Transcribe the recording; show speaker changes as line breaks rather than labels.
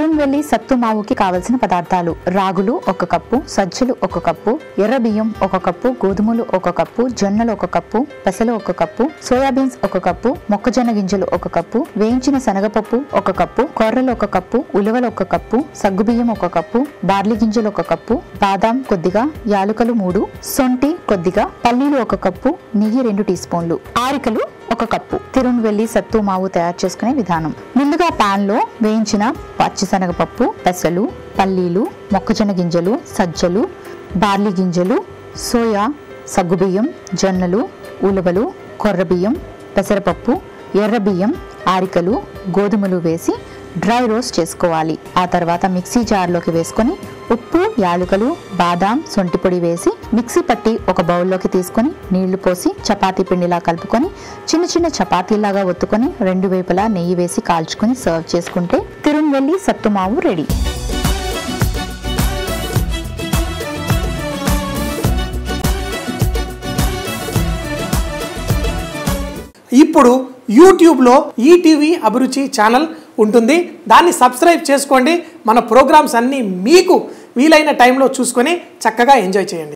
తిరున్వెల్లి సత్తు మావుకి కావలసిన పదార్థాలు రాగులు ఒక కప్పు సజ్జలు ఒక కప్పు ఎర్ర బియ్యం ఒక కప్పు గోధుమలు ఒక కప్పు జొన్నలు ఒక కప్పు పెసలు ఒక కప్పు సోయాబీన్స్ ఒక కప్పు మొక్కజొన్న గింజలు ఒక కప్పు వేయించిన శనగపప్పు ఒక కప్పు కొర్రలు ఒక కప్పు ఉలవలు ఒక కప్పు సగ్గుబియ్యం ఒక కప్పు బార్లీ గింజలు ఒక కప్పు బాదాం కొద్దిగా యాలుకలు మూడు సొంటి కొద్దిగా పల్లీలు ఒక కప్పు నెయ్యి రెండు టీ స్పూన్లు ఆరికలు ఒక కప్పు తిరున్వెల్లి సత్తు మావు తయారు చేసుకునే విధానం. ముందుగా పాన్లో వేయించిన పచ్చిశనగపప్పు పెసలు పల్లీలు మొక్కజొన్న గింజలు సజ్జలు బార్లీ గింజలు సోయా సగ్గుబియ్యం జొన్నలు ఉలవలు కొర్రబియ్యం పెసరపప్పు ఎర్రబియ్యం ఆరికలు గోధుమలు వేసి డ్రై రోస్ట్ చేసుకోవాలి. ఆ తర్వాత మిక్సీ జార్లోకి వేసుకొని ఉప్పు యాలుకలు బాదాం సొంటి పొడి వేసి మిక్సీ పట్టి ఒక బౌల్లోకి తీసుకొని నీళ్ళు పోసి చపాతీ పిండిలా కలుపుకొని చిన్న చిన్న చపాతీలాగా ఒత్తుకొని రెండు వైపులా నెయ్యి వేసి కాల్చుకొని సర్వ్ చేసుకుంటే తిరుమల్లి సత్తుమావు రెడీ.
ఇప్పుడు యూట్యూబ్లో ఈటీవీ అభిరుచి ఛానల్ ఉంటుంది. దాన్ని సబ్స్క్రైబ్ చేసుకోండి. మన ప్రోగ్రామ్స్ అన్నీ మీకు వీలైన టైంలో చూసుకొని చక్కగా ఎంజాయ్ చేయండి.